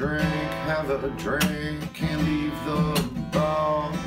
drink, have a drink, can't leave the bar.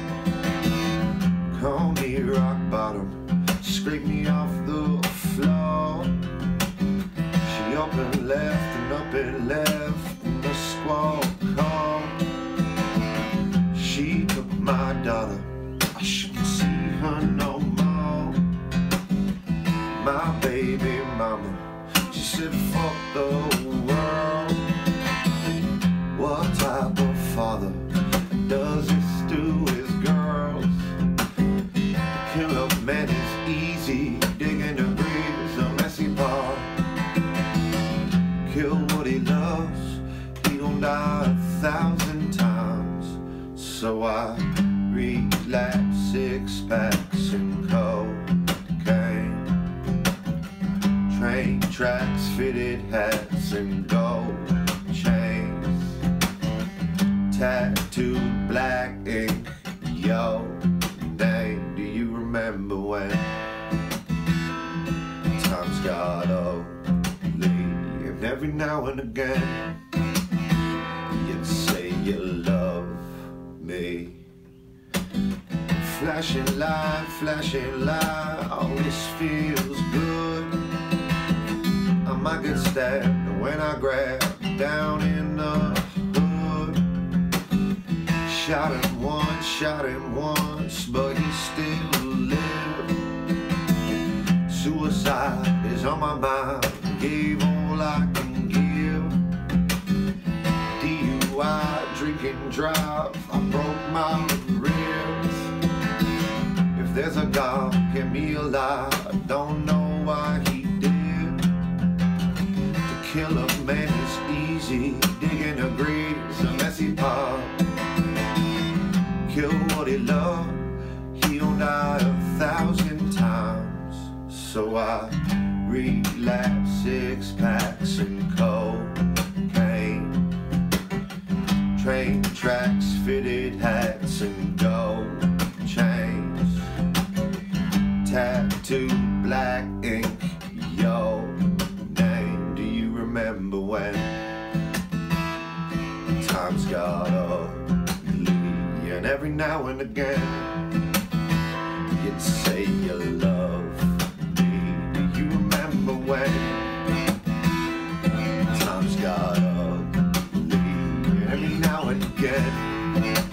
What he loves, he don't die a thousand times. So I relapse six packs and cocaine. Train tracks, fitted hats and gold chains. Tattooed black ink, yo name. Do you remember when times got ugly? Every now and again, you'd say you love me. Flashing light, flashing light, Always feels good. I might get stabbed when I grab down in the hood. Shot him once, shot him once, but he still lived. Suicide is on my mind, gave all I can DUI, drink and drive, I broke my ribs. If there's a God, get me alive, I don't know why he did. To kill a man is easy, digging a grave's a messy part kill what he loved, he'll die a thousand times. So I relapse six packs and cocaine. Train tracks, fitted hats and gold chains. Tattooed black ink, yo name. Do you remember when times got ugly? And every now and again, you'd say you love get.